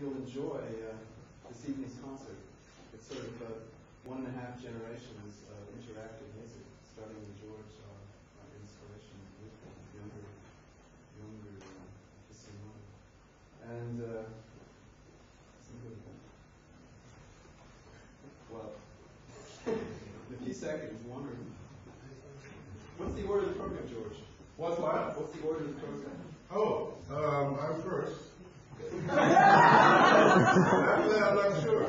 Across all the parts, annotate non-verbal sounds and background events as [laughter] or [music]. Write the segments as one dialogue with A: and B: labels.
A: you'll enjoy uh, this evening's concert. It's sort of uh, one and a half generations of interactive music, starting with George, our inspiration, younger, younger uh. And uh, well, [laughs] in a few seconds, wondering, what's the order of the program, George?
B: What's what?
A: What's the order of the program?
B: Oh, um, I'm first. I'm not sure.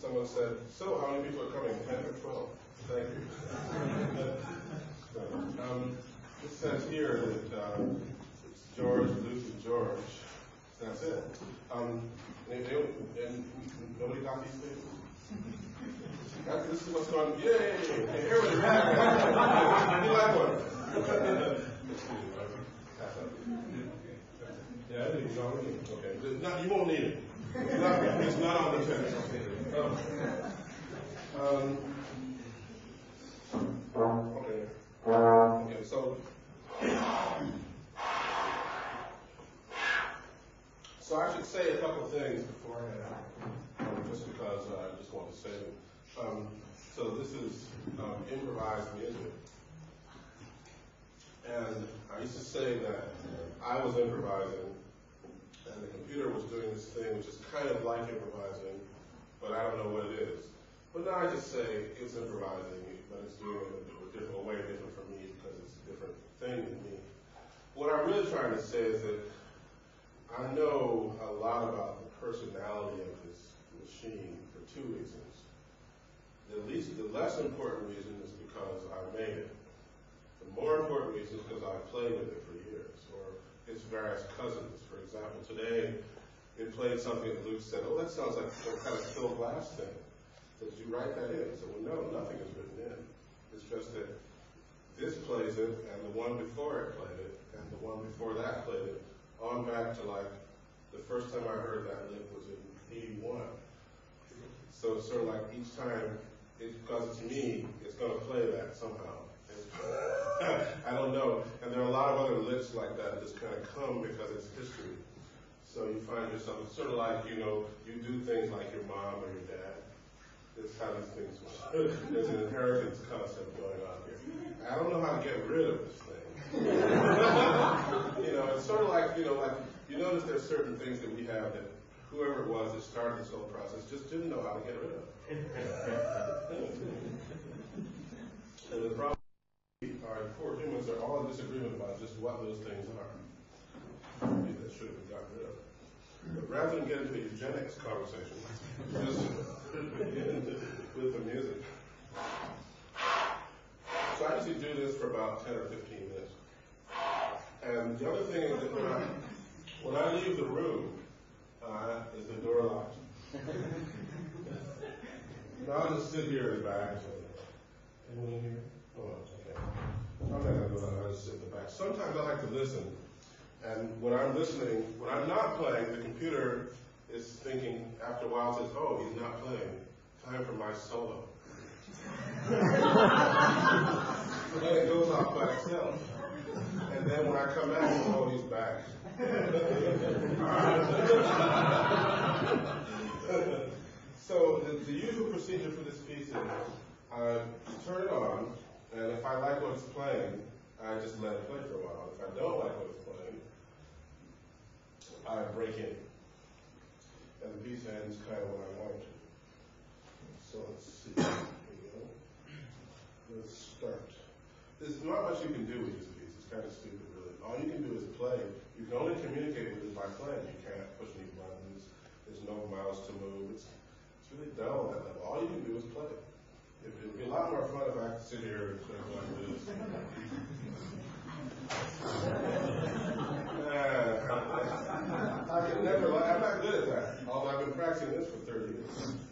B: Someone said, so how many people are coming? 10 or 12? Thank you. um, it says here that uh, George, Luc, George. That's it. Um, and, and nobody got these things? That's, this is what's going on. Yay! Hey, everybody, you like one? Yeah, I think you don't need it. Okay. Not, you won't need it. It's not, it's not on the test. Um, um, so. So I should say a couple things beforehand, just because I just want to say them. Um, so this is um, improvised music. And I used to say that I was improvising and the computer was doing this thing which is kind of like improvising, but I don't know what it is. But now I just say it's improvising, but it's doing it a different way, different from me because it's a different thing than me. What I'm really trying to say is that I know a lot about the personality of this machine for two reasons. The least, the less important reason is because I made it. The more important reason is because I played with it for years, or its various cousins. For example, today it played something that Luc said, oh, that sounds like some kind of Phil Glass thing. Did you write that in? I said, well, no, nothing is written in. It's just that this plays it, and the one before it played it, and the one before that played it, on back to like the first time I heard that lick was in 81. So it's sort of like each time, because to me, it's going to play that somehow. [laughs] I don't know. And there are a lot of other licks like that that just kind of come because it's history. So you find yourself, sort of like, you know, you do things like your mom or your dad. It's how these things work. [laughs] There's an inheritance concept going on here. I don't know how to get rid of this thing. [laughs] you know, it's sort of like, you know, like, you notice there's certain things that we have that whoever it was that started this whole process just didn't know how to get rid of. [laughs] and the problem our poor humans are all in disagreement about just what those things are. That should have been gotten rid of. But rather than get into a eugenics conversation, just [laughs] with the music. So I usually do this for about 10 or 15 minutes. And the other thing is that when I, when I leave the room, uh, is the door locked? [laughs] no, I'll just sit here in the back. Anyone in here? Oh, okay. I'm not gonna go out. I just sit in the back. Sometimes I like to listen, and when I'm listening, when I'm not playing, the computer is thinking after a while says, "Oh, he's not playing. Time for my solo." [laughs] so then it goes off by itself, and then when I come back, oh, he's back. [laughs] so the, the usual procedure for this piece is I turn it on, and if I like what it's playing, I just let it play for a while. If I don't like what it's playing, I break in. And the piece ends kind of what I want it to. So let's see. Let's start. There's not much you can do with this piece. It's kind of stupid, really. All you can do is play. You can only communicate with it by playing. You can't push any buttons. There's no mouse to move. It's, it's really dull at that level. All you can do is play. It would be a lot more fun if I could sit here and play like this. I can never, I'm not good at that. Although I've been practicing this for 30 years.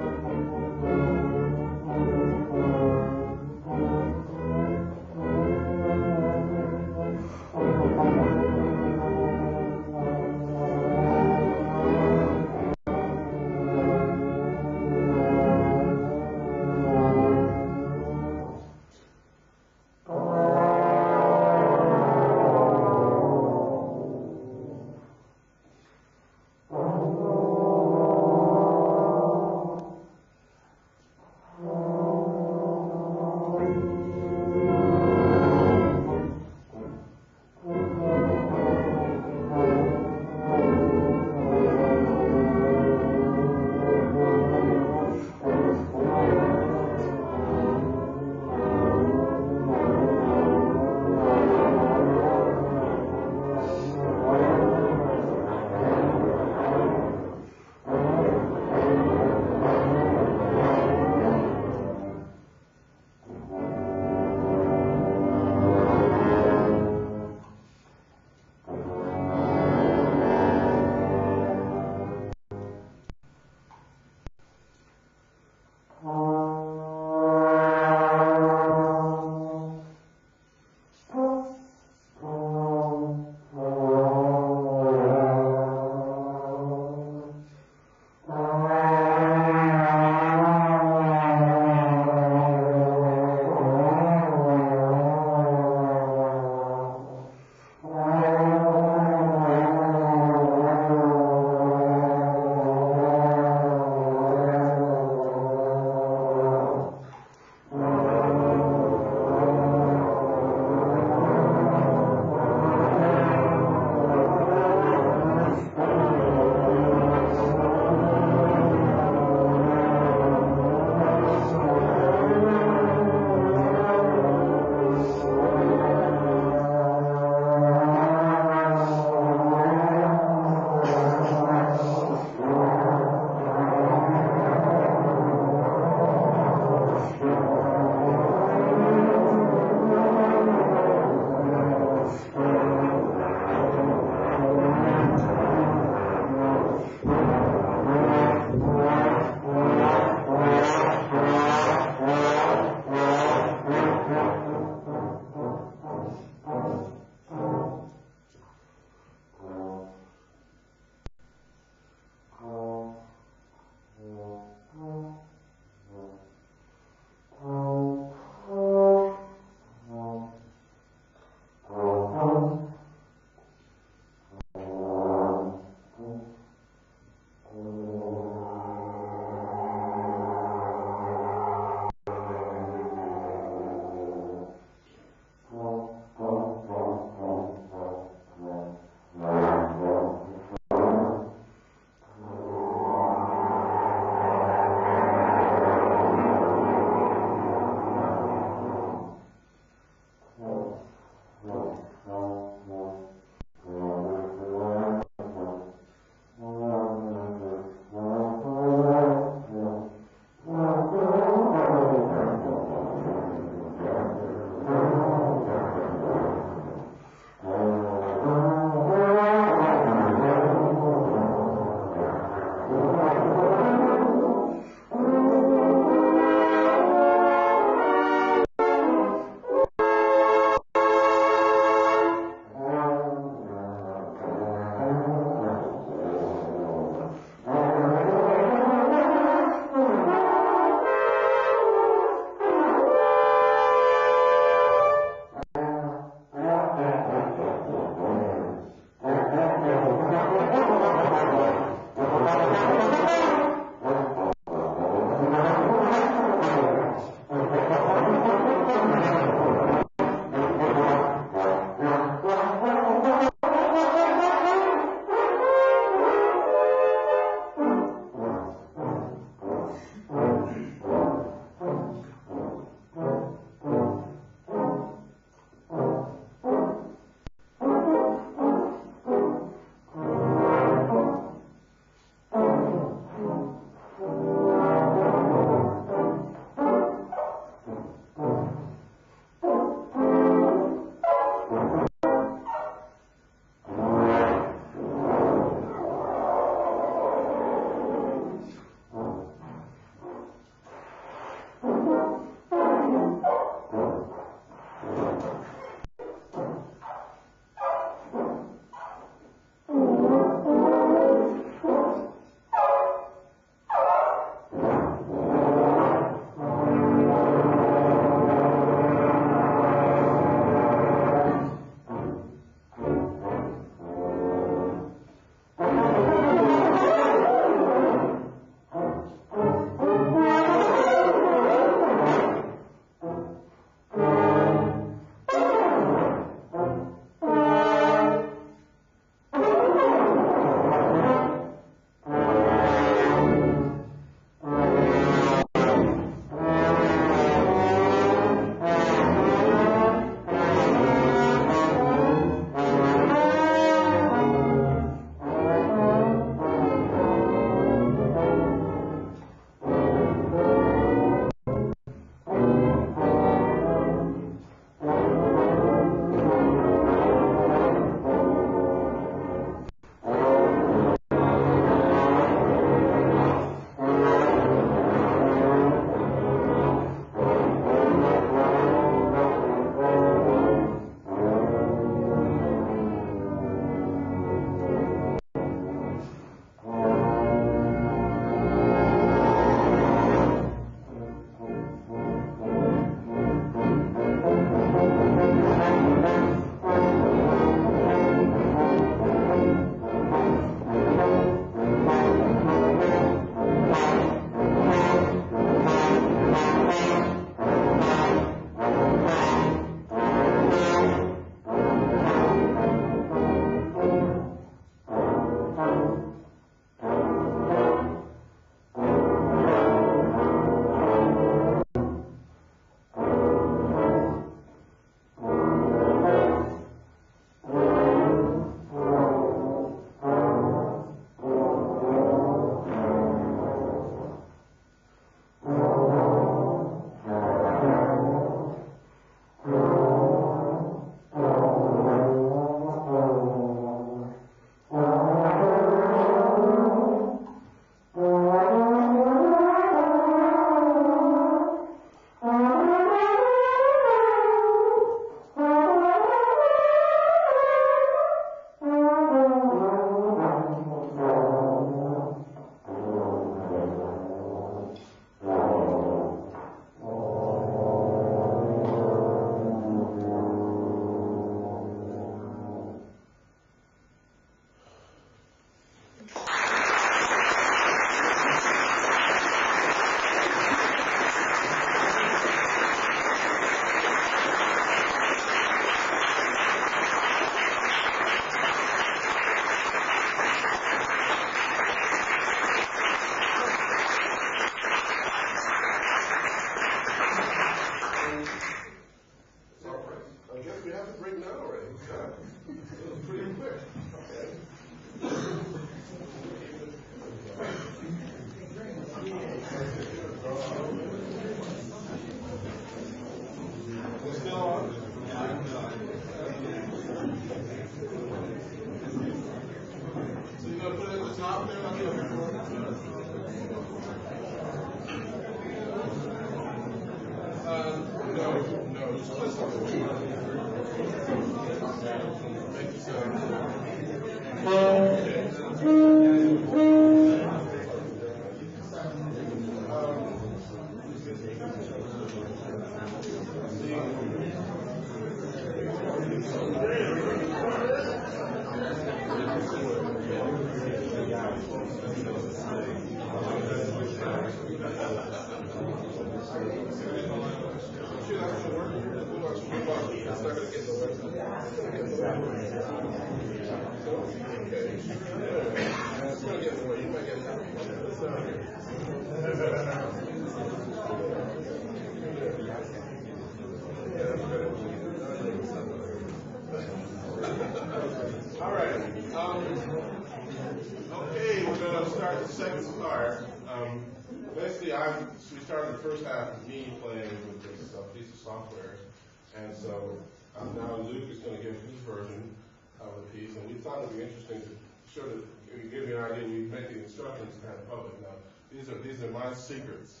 B: And so, um, now Luc is gonna give his version of the piece, and we thought it'd be interesting to sort of give you an idea, we make the instructions kind of public now. These are, these are my secrets.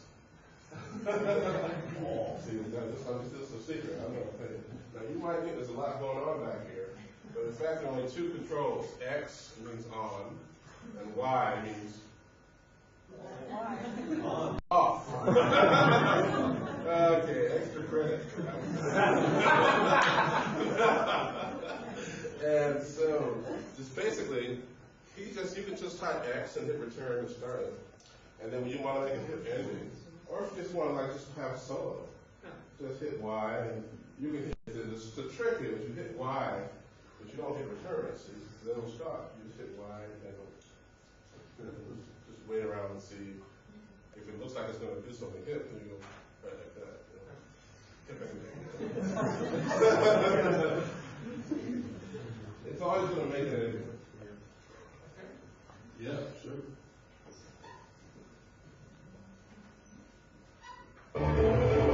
B: [laughs] See, that- this, this is a secret, I'm gonna tell you. Now, you might think there's a lot going on back here, but in fact, there are only two controls. X means on, and Y means off. Oh. [laughs] okay, extra credit. [laughs] and so, just basically, he just you can just type X and hit return and start it. And then when you want to make a hit ending, or if you just want to like just have a solo, just hit Y and you can hit the, the, the trick is you hit Y, but you don't hit return. Then it'll stop. You just hit Y and it'll, wait around and see if it looks like it's going to do something hip, then you go [laughs] it's always going to make it. Yeah, sure. Thank [laughs] you.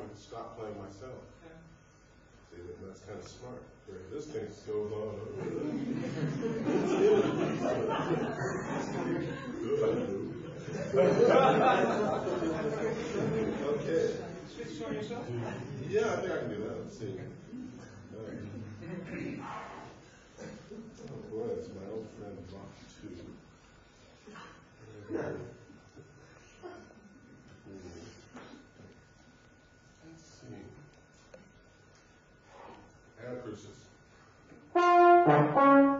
B: time stop playing myself.
C: Yeah.
B: See, that's kind of smart. Where this thing so on. okay.
C: Switch on yourself?
B: Yeah, I think I can do that. Let's see. Right. Oh boy, it's my old friend Rock 2. 嗯嗯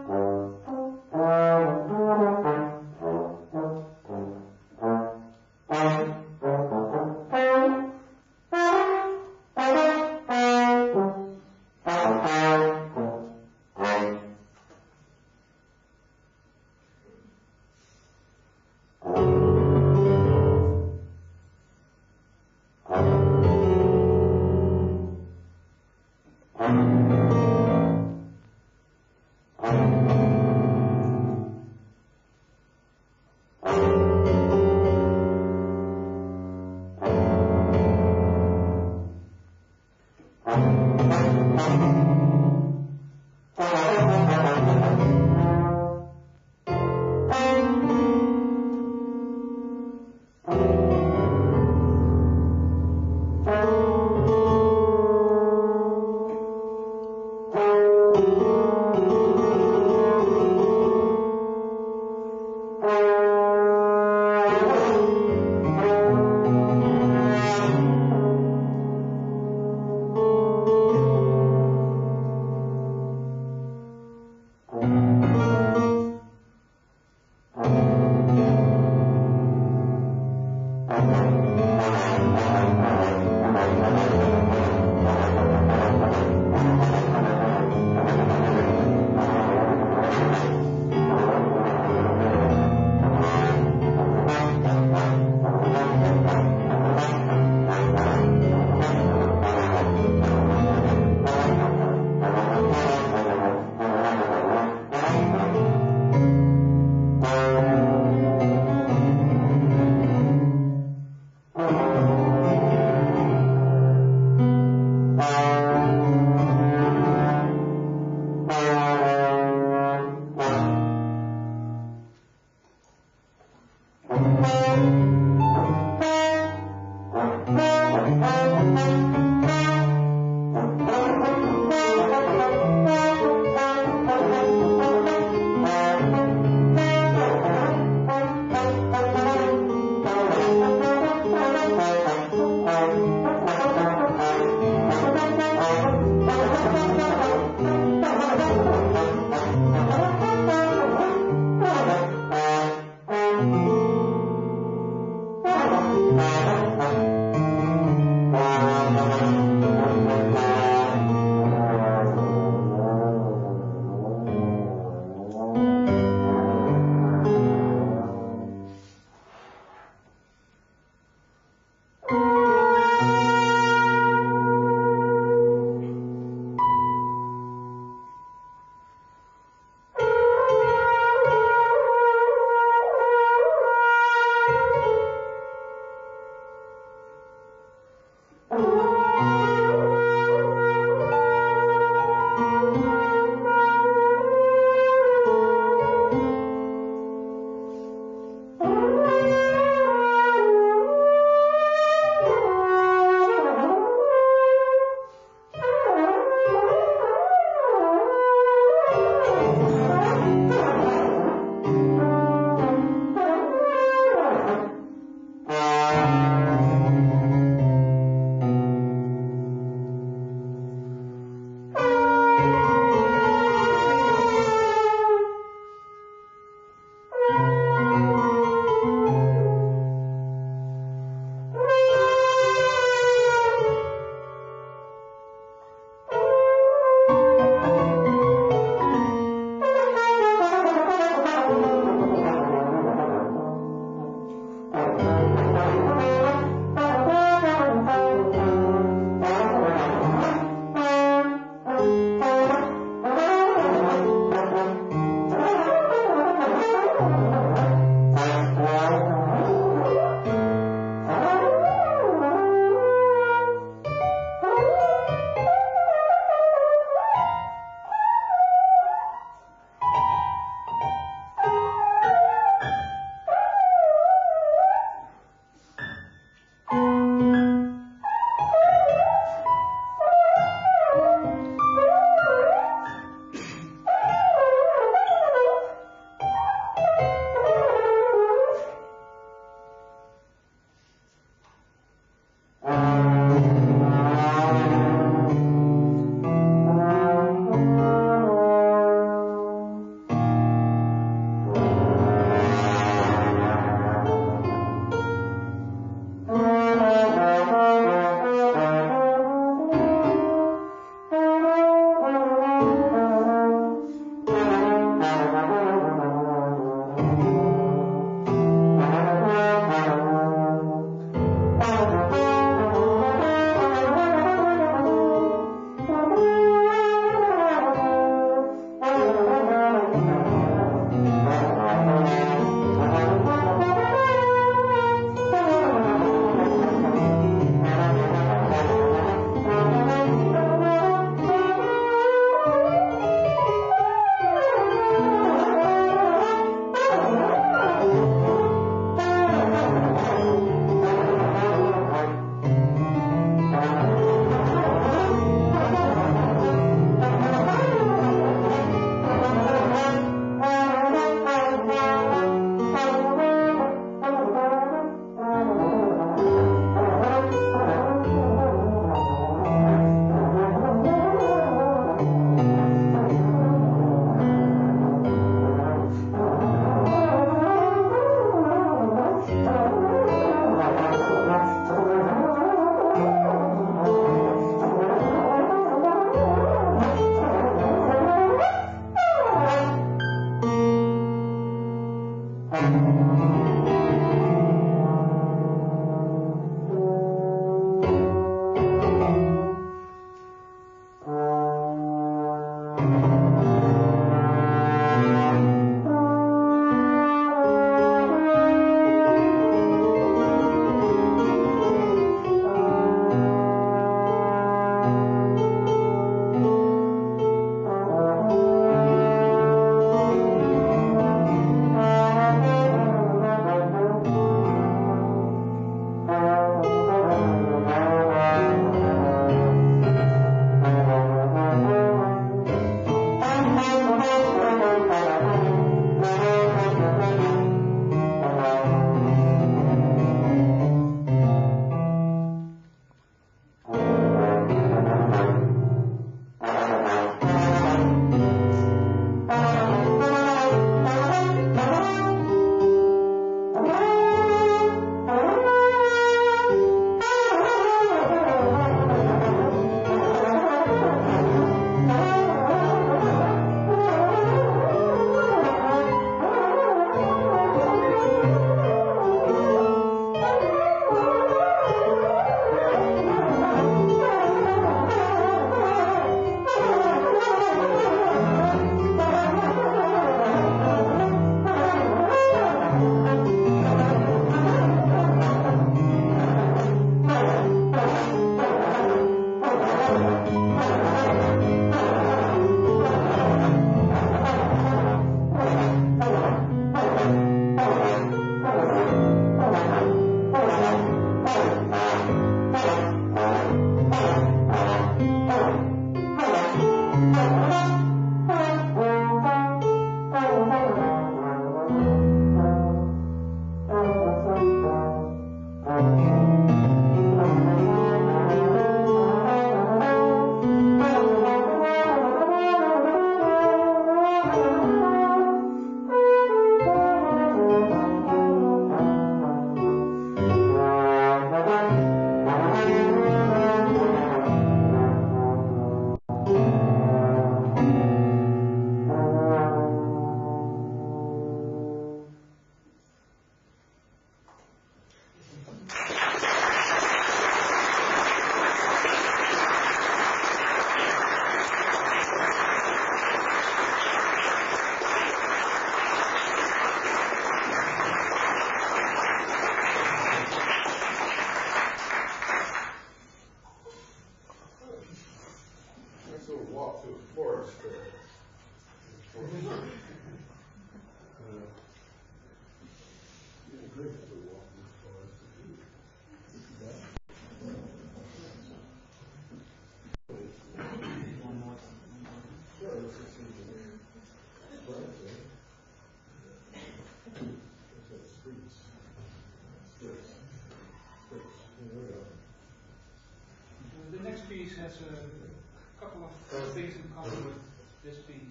C: piece has a couple of things in common with this piece,